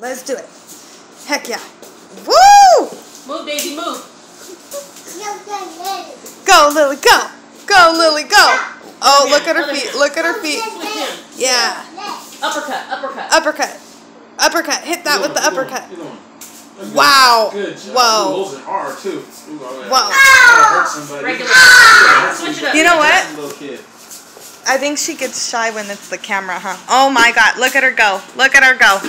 Let's do it. Heck yeah. Woo! Move, Daisy, move. Go, Lilly, go. Go, Lilly, go. Oh, look at her feet. Look at her feet. Yeah. Uppercut, uppercut. Uppercut. Uppercut. Hit that with the uppercut. keep going. Wow. Good. Whoa. Ooh, those are hard too. Ooh, yeah. Whoa. That'll hurt somebody. Regular. That'll hurt Switch it somebody. up. You know what? Some little kid. I think she gets shy when it's the camera, huh? Oh my god. Look at her go. Look at her go.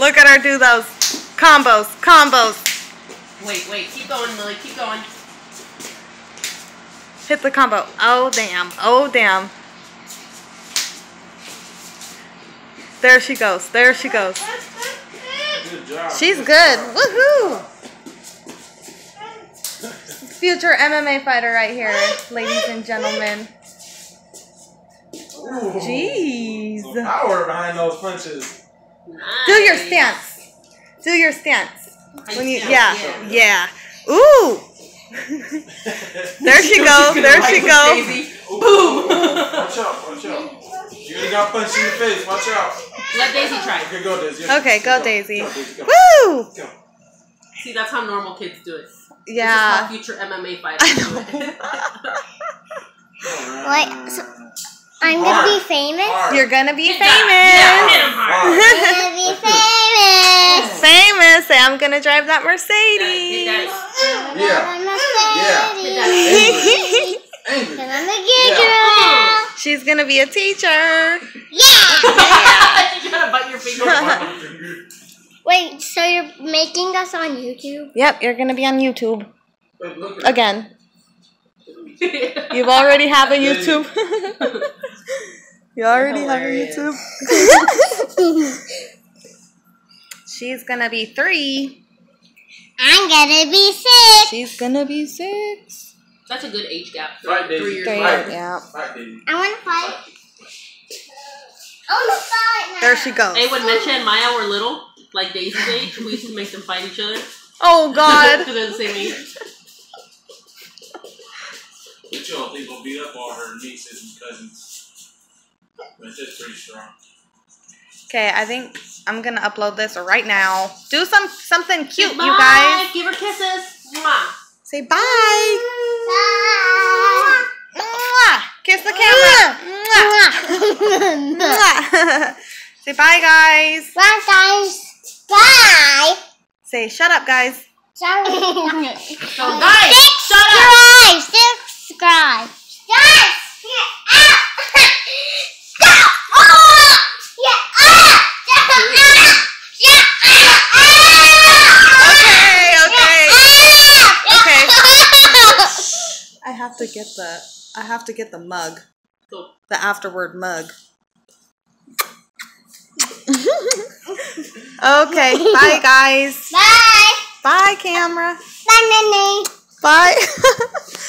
Look at her do those combos. Combos. Wait, wait. Keep going, Lilly. Keep going. Hit the combo. Oh damn. Oh damn. There she goes. There she goes. Good job. She's good. Woohoo! Future MMA fighter right here, ladies and gentlemen. Ooh. Jeez. Some Power behind those punches. Nice. Do your stance. Do your stance. When you, yeah, yeah. Ooh. There she goes. There she goes. Daisy. Boom. Watch out, watch out. You already got punched in the face. Watch out. Let Daisy try. Okay, go, Daisy. Okay, go, Daisy. Go, Daisy, go. Woo! Go. See, that's how normal kids do it. Yeah. This is how future MMA fighters do it. Wait, so I'm gonna be famous? You're gonna be Hit that. Yeah, hit famous. him hard. I'm gonna be famous! Famous. Say, I'm gonna drive that Mercedes. that. Yeah. I'm a Hit Mercedes. Angry. And I'm a good girl! She's gonna be a teacher. Yeah! you gotta bite your finger. Wait, so you're making us on YouTube? Yep, you're gonna be on YouTube Wait, look at again. You've already have a YouTube. you already have a YouTube. She's gonna be three. I'm gonna be six! She's gonna be six. That's a good age gap. Fight, Three, Daisy. three years Fight. yeah. Fight, Daisy. I wanna fight. I wanna oh, fight now! There she goes. Hey, when Mecha and Maya were little, like Daisy's age, we used to make them fight each other. Oh God. Because they're the same age. But you don't think gonna beat up all her nieces and cousins. But pretty strong. Okay, I think I'm gonna upload this right now. Do some something cute, Goodbye. you guys. Give her kisses. Mwah. Say bye. Mwah. Kiss the camera. Mwah. Mwah. Say bye, guys. Bye, guys! Bye! Say shut up, guys. Sorry. So, guys, shut Subscribe! up. Subscribe! Guys! Get out! Stop! Oh! Get out! Get out! Get out! Okay, okay. Okay. Okay. I have to get the I have to get the mug. So, The afterward mug. okay, bye guys. Bye! Bye camera. Bye, Nene. Bye.